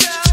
down.